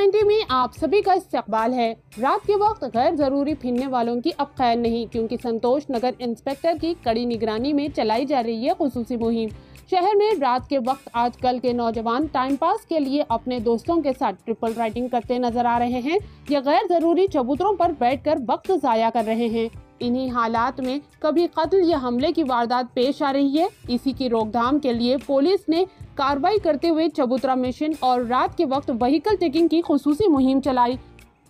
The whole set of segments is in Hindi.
ट्वेंटी में आप सभी का इस्तकबाल है। रात के वक्त गैर ज़रूरी फिरने वालों की अब खैर नहीं, क्योंकि संतोष नगर इंस्पेक्टर की कड़ी निगरानी में चलाई जा रही है खसूसी मुहिम। शहर में रात के वक्त आजकल के नौजवान टाइम पास के लिए अपने दोस्तों के साथ ट्रिपल राइटिंग करते नज़र आ रहे हैं। या गैर ज़रूरी चबूतरों पर बैठकर वक्त जाया कर रहे हैं। इन्हीं हालात में कभी कत्ल या हमले की वारदात पेश आ रही है। इसी की रोकथाम के लिए पुलिस ने कार्रवाई करते हुए चबूतरा मिशन और रात के वक्त व्हीकल चेकिंग की खसूसी मुहिम चलाई।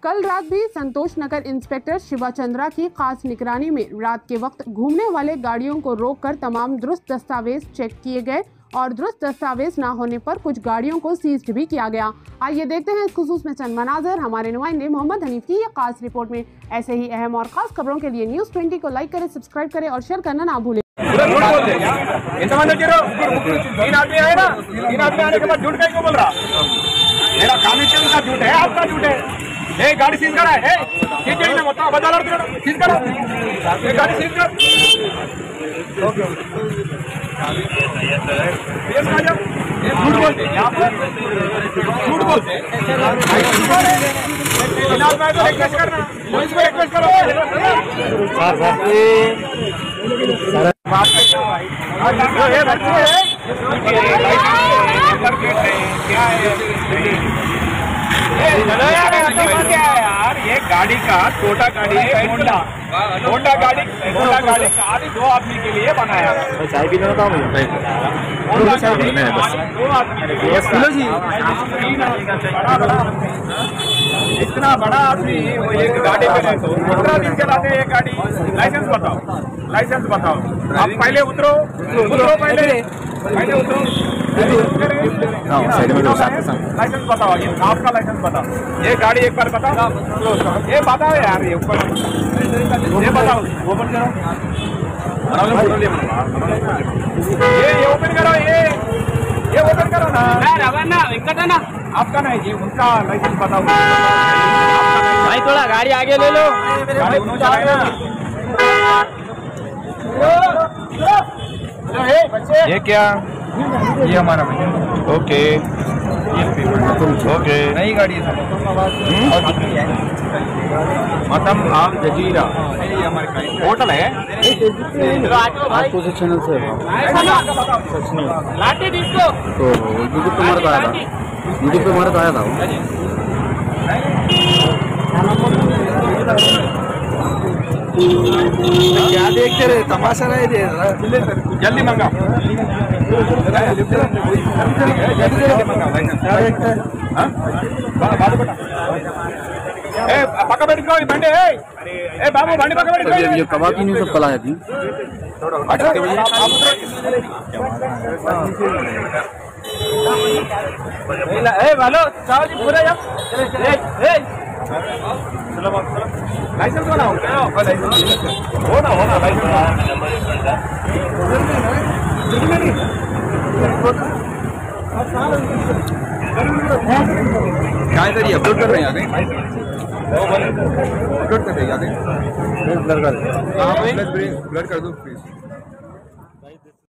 कल रात भी संतोष नगर इंस्पेक्टर शिवा चंद्रा की खास निगरानी में रात के वक्त घूमने वाले गाड़ियों को रोककर तमाम दुरुस्त दस्तावेज़ चेक किए गए और दुरुस्त दस्तावेज़ न होने पर कुछ गाड़ियों को सीज भी किया गया। आइए देखते हैं इस खसूस में चंद मनाजर। हमारे नुमाइंदे मोहम्मद हनीफ की खास रिपोर्ट में। ऐसे ही अहम और खास खबरों के लिए न्यूज़ ट्वेंटी को लाइक करें सब्सक्राइब करें और शेयर करना ना भूलें। झूठ बोलते झूठ बोलते बात करते हो भाई जो ये बच्चे हैं क्या है चलो यार ऐसा क्या है यार ये गाड़ी का छोटा गाड़ी है होंडा होंडा गाड़ी होंडा गाड़ी खाली दो आदमी के लिए बनाया है चाय पीने का काम है होंडा गाड़ी पीना है बस। खाली दो आदमी इतना बड़ा आदमी वो एक गाड़ी पे है। तो पंद्रह दिन के लाते ये गाड़ी। लाइसेंस बताओ। लाइसेंस बताओ। आप पहले उतरो। उतरो। पहले। पहले उतरो। हाँ, साइड में। लाइसेंस बताओ ये आपका लाइसेंस बताओ। ये गाड़ी एक बार बताओ। ये बताओ यार ये ऊपर। ये बताओ। ओपन करो ये ये ओपन करो ये। ये ओपन करो ना। रवाना वेंकटना आपका नहीं जी उनका लाइसेंस बताओ। भाई थोड़ा गाड़ी आगे ले लो। गाड़ी उन्होंने चलाए ये क्या? ये हमारा भैया। ओके। ओके। नई गाड़ी है मतम आप जजीरा। होटल है? आपको से चैनल से लाठी डिस्को तो यूट्यूब पे हमारा तो आया था। यूट्यूब पे हमारा तो आया था वो। क्या देखते रहे? तमाशा नहीं दे जल्दी मंगा पक्का बैठो बंडे ए बाबू बंडे पक्का बैठो ये कबाब ही नहीं सब कला है थी ए वालो चावल पूरा जा ए ए लाइसेंस बनाओ हो ना हो ना इधर ये अपलोड कर रहे हैं आगे अपलोड कर रहे हैं आगे ब्लर कर दो प्लीज़